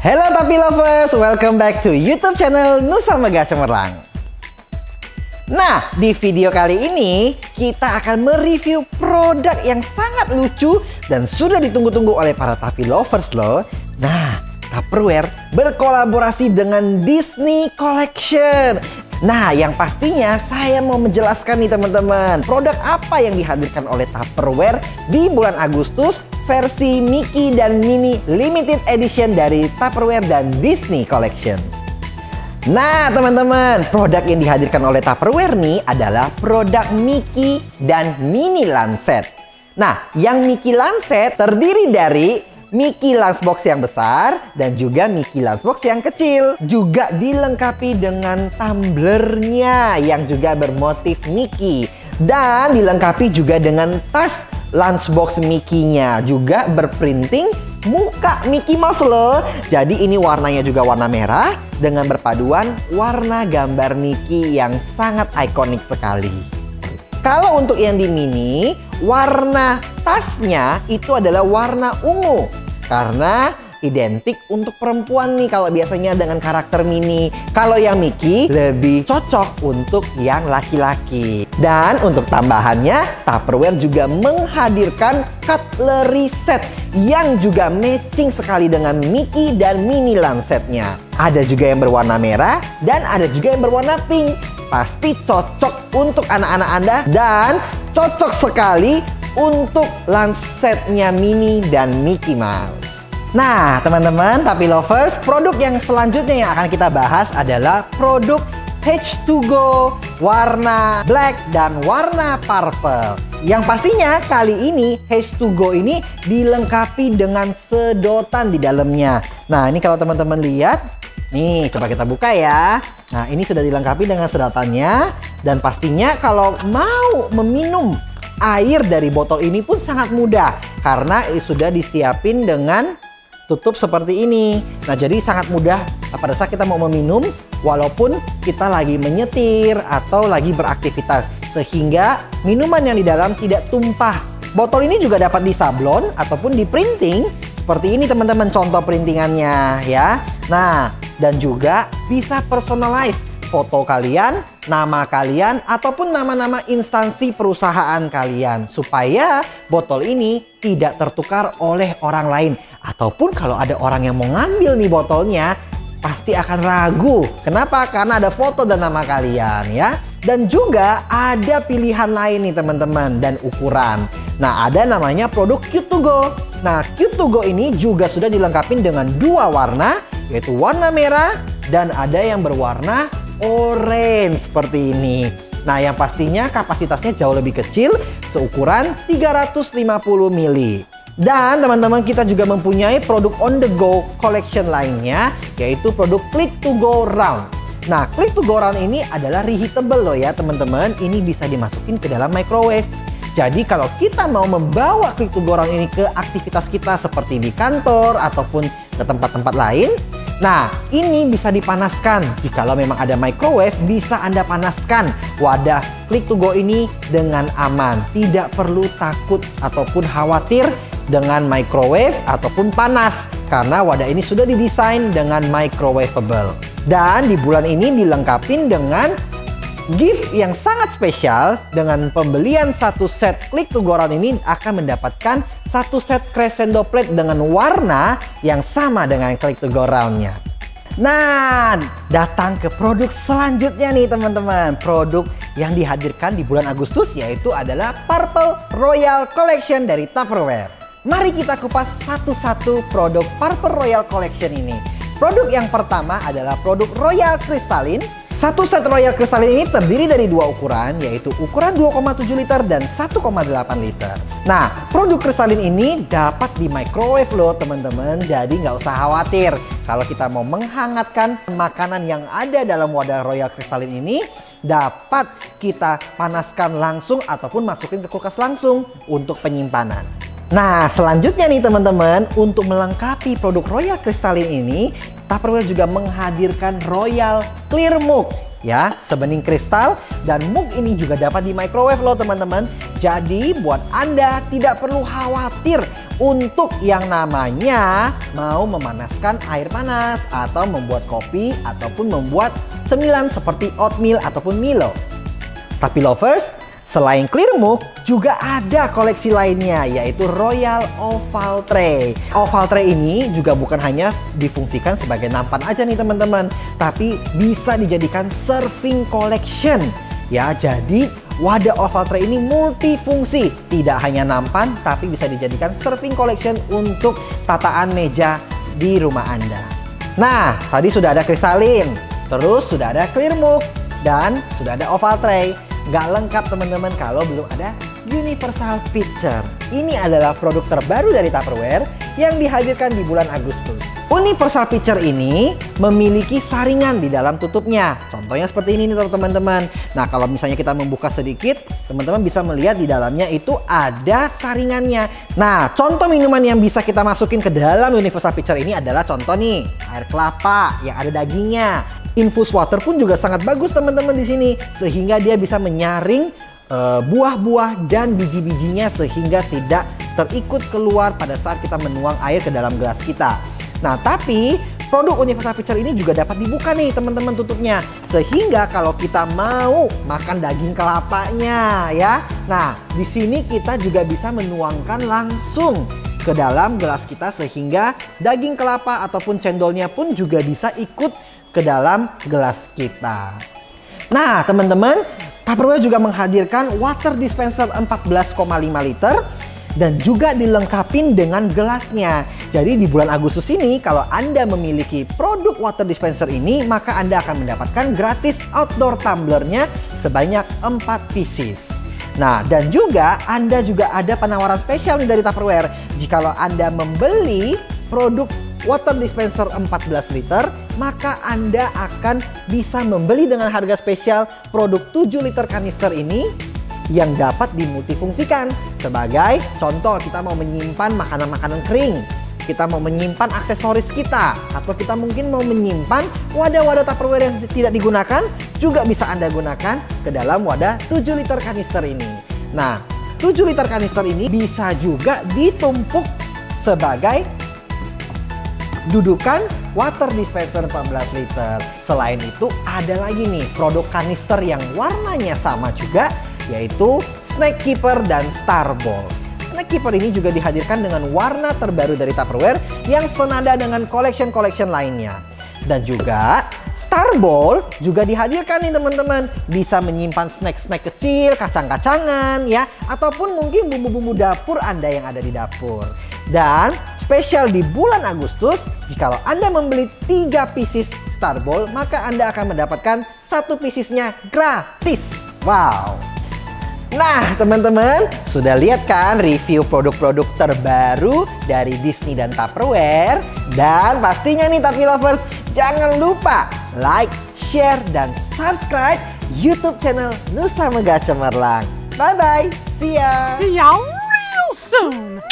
Hello Tapi Lovers, welcome back to YouTube channel Nusa Megah Cemerlang. Nah, di video kali ini kita akan mereview produk yang sangat lucu dan sudah ditunggu-tunggu oleh para Tapi Lovers loh. Nah, Tupperware berkolaborasi dengan Disney Collection. Nah, yang pastinya saya mau menjelaskan nih teman-teman, produk apa yang dihadirkan oleh Tupperware di bulan Agustus versi Mickey dan Minnie Limited Edition dari Tupperware dan Disney Collection. Nah teman-teman, produk yang dihadirkan oleh Tupperware nih adalah produk Mickey dan Minnie Lancet. Nah, yang Mickey Lancet terdiri dari Mickey Lunchbox yang besar dan juga Mickey Lunchbox yang kecil. Juga dilengkapi dengan tumblernya yang juga bermotif Mickey. Dan dilengkapi juga dengan tas lunchbox Mickey-nya juga berprinting muka Mickey Mouse loh. Jadi ini warnanya juga warna merah dengan berpaduan warna gambar Mickey yang sangat ikonik sekali. Kalau untuk yang di mini, warna tasnya itu adalah warna ungu. Karena identik untuk perempuan nih kalau biasanya dengan karakter mini. Kalau yang Mickey lebih cocok untuk yang laki-laki. Dan untuk tambahannya, Tupperware juga menghadirkan cutlery set yang juga matching sekali dengan Mickey dan Minnie Lancetnya. Ada juga yang berwarna merah dan ada juga yang berwarna pink. Pasti cocok untuk anak-anak Anda dan cocok sekali untuk Lancetnya Minnie dan Mickey Mouse. Nah, teman-teman, tapi lovers, produk yang selanjutnya yang akan kita bahas adalah produk H2Go warna black dan warna purple. Yang pastinya kali ini H2Go ini dilengkapi dengan sedotan di dalamnya. Nah, ini kalau teman-teman lihat, nih coba kita buka ya. Nah, ini sudah dilengkapi dengan sedotannya dan pastinya kalau mau meminum air dari botol ini pun sangat mudah karena sudah disiapin dengan tutup seperti ini. Nah, jadi sangat mudah pada saat kita mau meminum walaupun kita lagi menyetir atau lagi beraktivitas sehingga minuman yang di dalam tidak tumpah. Botol ini juga dapat disablon ataupun di printing seperti ini teman-teman contoh printingannya ya. Nah, dan juga bisa personalize foto kalian, nama kalian, ataupun nama-nama instansi perusahaan kalian. Supaya botol ini tidak tertukar oleh orang lain. Ataupun kalau ada orang yang mau ngambil nih botolnya, pasti akan ragu. Kenapa? Karena ada foto dan nama kalian ya. Dan juga ada pilihan lain nih teman-teman dan ukuran. Nah ada namanya produk Q2Go. Nah Q2Go ini juga sudah dilengkapi dengan dua warna yaitu warna merah dan ada yang berwarna orange seperti ini. Nah, yang pastinya kapasitasnya jauh lebih kecil, seukuran 350 mili. Dan teman-teman kita juga mempunyai produk on the go collection lainnya, yaitu produk click to go round. Nah, click to go round ini adalah reheatable loh ya teman-teman. Ini bisa dimasukin ke dalam microwave. Jadi kalau kita mau membawa click to go round ini ke aktivitas kita seperti di kantor ataupun ke tempat-tempat lain, Nah, ini bisa dipanaskan. Jikalau memang ada microwave, bisa Anda panaskan wadah Click to Go ini dengan aman. Tidak perlu takut ataupun khawatir dengan microwave ataupun panas. Karena wadah ini sudah didesain dengan microwavable. Dan di bulan ini dilengkapi dengan gift yang sangat spesial dengan pembelian satu set klik to goran ini akan mendapatkan satu set crescendo plate dengan warna yang sama dengan klik to go roundnya. Nah, datang ke produk selanjutnya nih teman-teman. Produk yang dihadirkan di bulan Agustus yaitu adalah Purple Royal Collection dari Tupperware. Mari kita kupas satu-satu produk Purple Royal Collection ini. Produk yang pertama adalah produk Royal Crystalline satu set Royal Crystalline ini terdiri dari dua ukuran, yaitu ukuran 2,7 liter dan 1,8 liter. Nah, produk Crystalline ini dapat di microwave loh teman-teman, jadi nggak usah khawatir. Kalau kita mau menghangatkan makanan yang ada dalam wadah Royal Crystalline ini, dapat kita panaskan langsung ataupun masukin ke kulkas langsung untuk penyimpanan. Nah, selanjutnya nih teman-teman, untuk melengkapi produk Royal Crystalline ini, Tupperware juga menghadirkan Royal Clear Mug ya, sebening kristal dan mug ini juga dapat di microwave loh teman-teman. Jadi buat Anda tidak perlu khawatir untuk yang namanya mau memanaskan air panas atau membuat kopi ataupun membuat cemilan seperti oatmeal ataupun Milo. Tapi lovers, selain Clearmook juga ada koleksi lainnya yaitu Royal Oval Tray. Oval Tray ini juga bukan hanya difungsikan sebagai nampan aja nih teman-teman, tapi bisa dijadikan serving collection. Ya, jadi Wadah oval tray ini multifungsi, tidak hanya nampan tapi bisa dijadikan serving collection untuk tataan meja di rumah Anda. Nah, tadi sudah ada kristalin, terus sudah ada clear mug, dan sudah ada oval tray. Gak lengkap teman-teman kalau belum ada universal picture. Ini adalah produk terbaru dari Tupperware yang dihadirkan di bulan Agustus. Universal Picture ini memiliki saringan di dalam tutupnya. Contohnya seperti ini nih teman-teman. Nah kalau misalnya kita membuka sedikit, teman-teman bisa melihat di dalamnya itu ada saringannya. Nah contoh minuman yang bisa kita masukin ke dalam Universal Picture ini adalah contoh nih air kelapa yang ada dagingnya. Infus water pun juga sangat bagus teman-teman di sini sehingga dia bisa menyaring uh, buah-buah dan biji-bijinya sehingga tidak terikut keluar pada saat kita menuang air ke dalam gelas kita. Nah, tapi produk Universal Picture ini juga dapat dibuka nih teman-teman tutupnya. Sehingga kalau kita mau makan daging kelapanya ya. Nah, di sini kita juga bisa menuangkan langsung ke dalam gelas kita sehingga daging kelapa ataupun cendolnya pun juga bisa ikut ke dalam gelas kita. Nah, teman-teman, Tupperware juga menghadirkan water dispenser 14,5 liter dan juga dilengkapi dengan gelasnya. Jadi di bulan Agustus ini kalau Anda memiliki produk water dispenser ini maka Anda akan mendapatkan gratis outdoor tumblernya sebanyak 4 pieces. Nah, dan juga Anda juga ada penawaran spesial nih dari Tupperware. Jikalau Anda membeli produk water dispenser 14 liter, maka Anda akan bisa membeli dengan harga spesial produk 7 liter kanister ini yang dapat dimultifungsikan. Sebagai contoh, kita mau menyimpan makanan-makanan kering, kita mau menyimpan aksesoris kita, atau kita mungkin mau menyimpan wadah-wadah Tupperware yang tidak digunakan, juga bisa Anda gunakan ke dalam wadah 7 liter kanister ini. Nah, 7 liter kanister ini bisa juga ditumpuk sebagai dudukan water dispenser 14 liter. Selain itu ada lagi nih produk kanister yang warnanya sama juga yaitu Snack Keeper dan Star Ball. Snack Keeper ini juga dihadirkan dengan warna terbaru dari Tupperware yang senada dengan collection-collection lainnya. Dan juga Star Ball juga dihadirkan nih teman-teman. Bisa menyimpan snack-snack kecil, kacang-kacangan ya. Ataupun mungkin bumbu-bumbu dapur Anda yang ada di dapur. Dan spesial di bulan Agustus, jika Anda membeli 3 pieces Star Ball, maka Anda akan mendapatkan satu piecesnya gratis. Wow! Nah, teman-teman, sudah lihat kan review produk-produk terbaru dari Disney dan Tupperware? Dan pastinya nih Tapi Lovers, jangan lupa like, share, dan subscribe YouTube channel Nusa Mega Cemerlang. Bye-bye, see ya! See ya real soon!